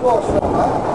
Nossa,